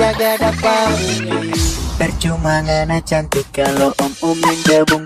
jaga dapat Percuma ngana cantik kalau om-om yang gabung